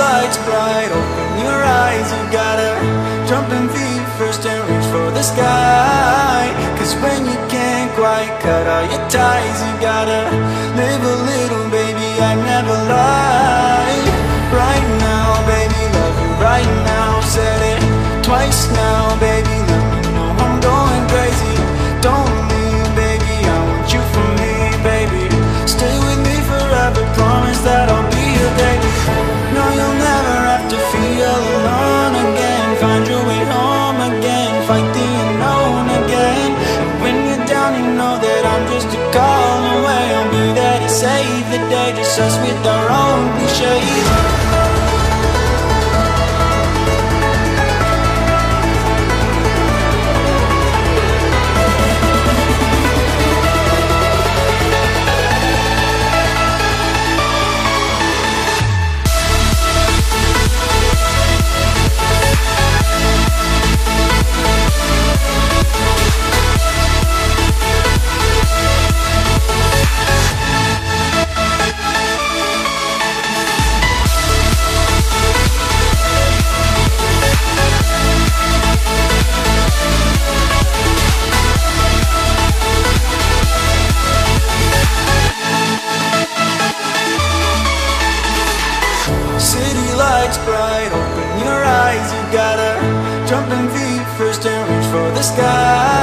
lights bright, open your eyes You gotta jump in feet first and reach for the sky. Cause when you can't quite cut all your ties You gotta live a little, baby, I never lie. Right now, baby, love you right now. Said it twice now, baby, the day, just us with our own. Cliches City lights bright, open your eyes You gotta jump in feet first and reach for the sky